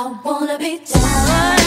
I wanna be down.